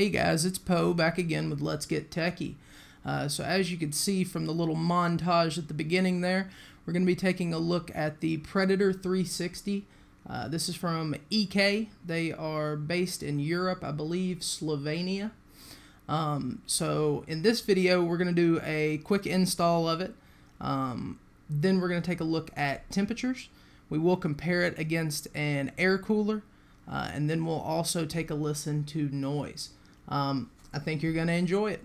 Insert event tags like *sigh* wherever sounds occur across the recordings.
Hey guys, it's Poe back again with Let's Get Techy. Uh, so as you can see from the little montage at the beginning there, we're going to be taking a look at the Predator 360. Uh, this is from EK. They are based in Europe, I believe, Slovenia. Um, so in this video, we're going to do a quick install of it. Um, then we're going to take a look at temperatures. We will compare it against an air cooler. Uh, and then we'll also take a listen to noise. Um, I think you're going to enjoy it.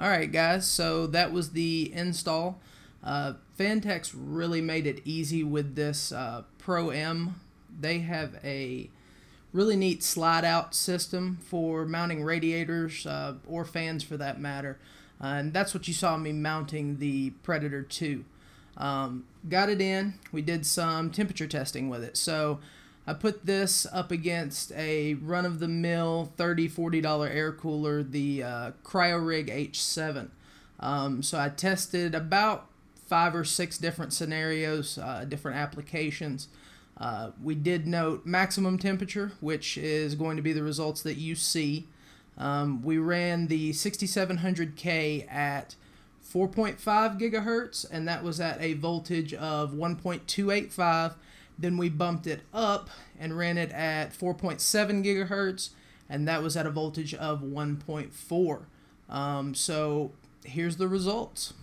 Alright guys, so that was the install. Uh, Phanteks really made it easy with this uh, Pro M. They have a really neat slide out system for mounting radiators uh, or fans for that matter. Uh, and that's what you saw me mounting the Predator 2. Um, got it in, we did some temperature testing with it. So I put this up against a run of the mill $30, $40 air cooler, the uh, CryoRig H7. Um, so I tested about five or six different scenarios, uh, different applications. Uh, we did note maximum temperature, which is going to be the results that you see. Um, we ran the 6700K at 4.5 gigahertz, and that was at a voltage of 1.285. Then we bumped it up and ran it at 4.7 gigahertz, and that was at a voltage of 1.4. Um, so here's the results.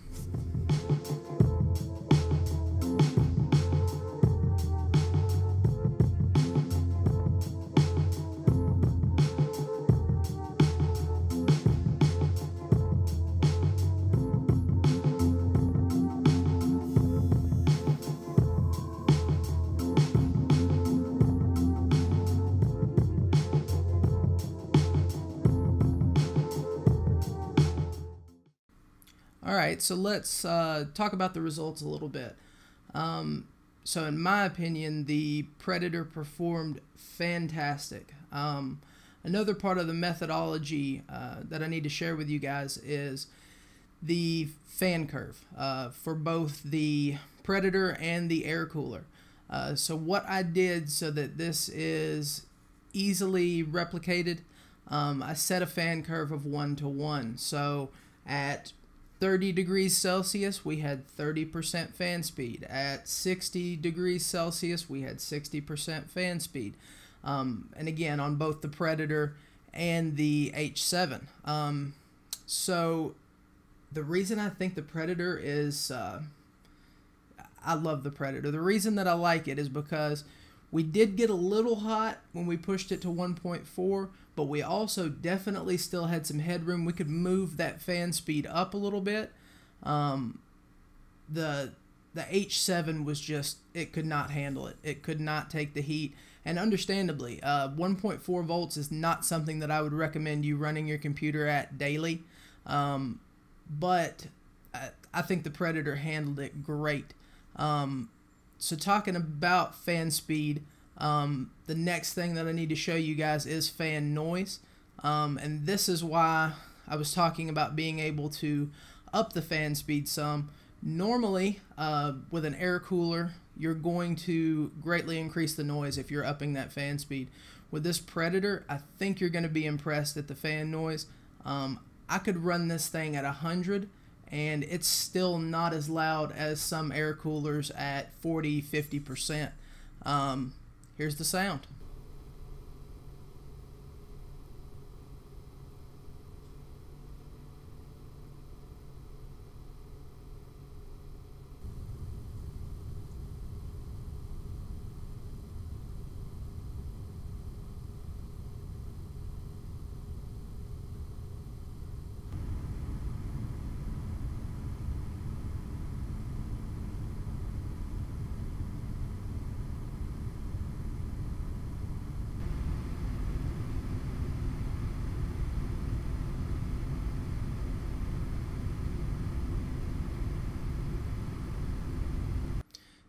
Right, so let's uh, talk about the results a little bit. Um, so, in my opinion, the Predator performed fantastic. Um, another part of the methodology uh, that I need to share with you guys is the fan curve uh, for both the Predator and the air cooler. Uh, so, what I did so that this is easily replicated, um, I set a fan curve of one to one. So, at 30 degrees Celsius, we had 30% fan speed. At 60 degrees Celsius, we had 60% fan speed. Um, and again, on both the Predator and the H7. Um, so, the reason I think the Predator is. Uh, I love the Predator. The reason that I like it is because we did get a little hot when we pushed it to 1.4, but we also definitely still had some headroom. We could move that fan speed up a little bit. Um, the the H7 was just it could not handle it. It could not take the heat, and understandably, uh, 1.4 volts is not something that I would recommend you running your computer at daily. Um, but I, I think the Predator handled it great. Um, so talking about fan speed, um, the next thing that I need to show you guys is fan noise. Um, and this is why I was talking about being able to up the fan speed some. Normally, uh, with an air cooler, you're going to greatly increase the noise if you're upping that fan speed. With this Predator, I think you're going to be impressed at the fan noise. Um, I could run this thing at 100 and it's still not as loud as some air coolers at 40 50%. Um, here's the sound.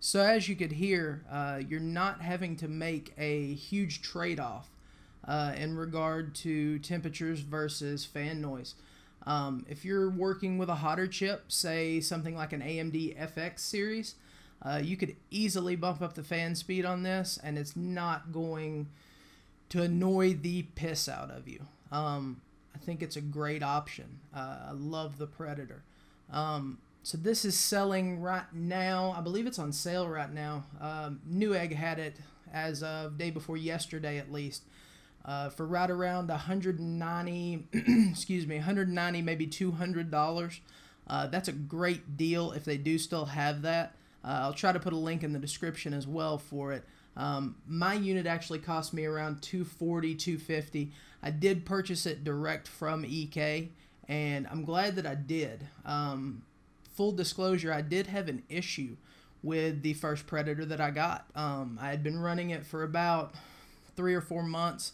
So as you could hear, uh, you're not having to make a huge trade-off uh, in regard to temperatures versus fan noise. Um, if you're working with a hotter chip, say something like an AMD FX series, uh, you could easily bump up the fan speed on this, and it's not going to annoy the piss out of you. Um, I think it's a great option. Uh, I love the Predator. Um, so this is selling right now. I believe it's on sale right now. Um, Newegg had it as of day before yesterday, at least, uh, for right around 190. *clears throat* excuse me, 190 maybe 200 dollars. Uh, that's a great deal if they do still have that. Uh, I'll try to put a link in the description as well for it. Um, my unit actually cost me around 240 250 I did purchase it direct from EK, and I'm glad that I did. Um, full disclosure, I did have an issue with the first Predator that I got. Um, I had been running it for about three or four months.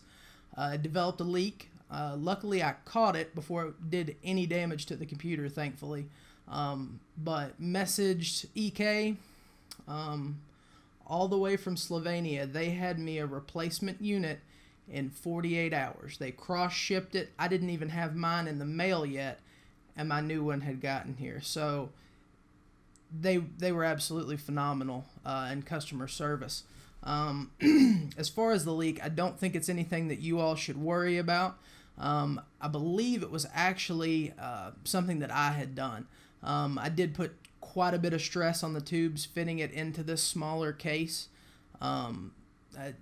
Uh, developed a leak. Uh, luckily, I caught it before it did any damage to the computer, thankfully. Um, but messaged EK. Um, all the way from Slovenia. They had me a replacement unit in 48 hours. They cross shipped it. I didn't even have mine in the mail yet, and my new one had gotten here. So they they were absolutely phenomenal uh, in customer service. Um, *clears throat* as far as the leak, I don't think it's anything that you all should worry about. Um, I believe it was actually uh, something that I had done. Um, I did put quite a bit of stress on the tubes fitting it into this smaller case. Um, I,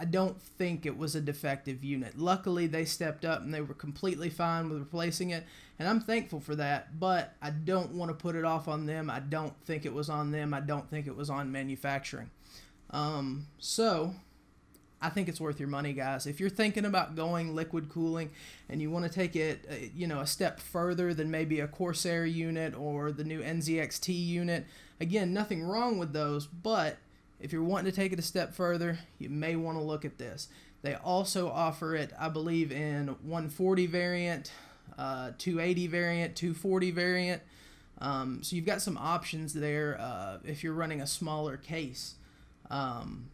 I don't think it was a defective unit. Luckily, they stepped up and they were completely fine with replacing it, and I'm thankful for that. But I don't want to put it off on them. I don't think it was on them. I don't think it was on manufacturing. Um, so I think it's worth your money, guys. If you're thinking about going liquid cooling and you want to take it, uh, you know, a step further than maybe a Corsair unit or the new NZXT unit, again, nothing wrong with those, but if you're wanting to take it a step further, you may want to look at this. They also offer it, I believe, in 140 variant, uh, 280 variant, 240 variant. Um, so you've got some options there uh, if you're running a smaller case. Um,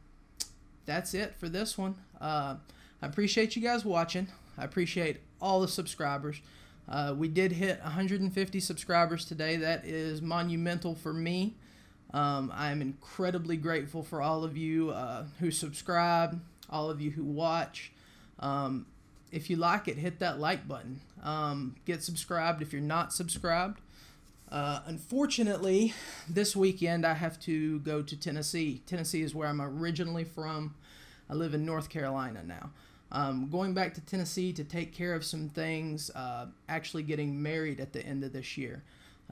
that's it for this one. Uh, I appreciate you guys watching. I appreciate all the subscribers. Uh, we did hit 150 subscribers today. That is monumental for me. Um, I am incredibly grateful for all of you uh, who subscribe, all of you who watch. Um, if you like it, hit that like button. Um, get subscribed if you're not subscribed. Uh, unfortunately, this weekend I have to go to Tennessee. Tennessee is where I'm originally from. I live in North Carolina now. Um, going back to Tennessee to take care of some things, uh, actually getting married at the end of this year,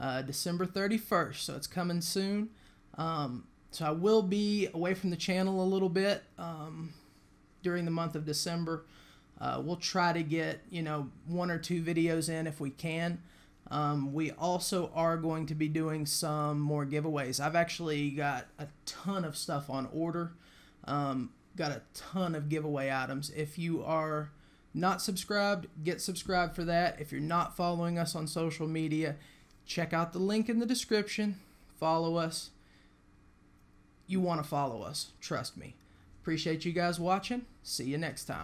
uh, December 31st, so it's coming soon. Um, so I will be away from the channel a little bit um, during the month of December. Uh, we'll try to get you know one or two videos in if we can. Um, we also are going to be doing some more giveaways. I've actually got a ton of stuff on order. Um, got a ton of giveaway items. If you are not subscribed, get subscribed for that. If you're not following us on social media, check out the link in the description. Follow us. You want to follow us. Trust me. Appreciate you guys watching. See you next time.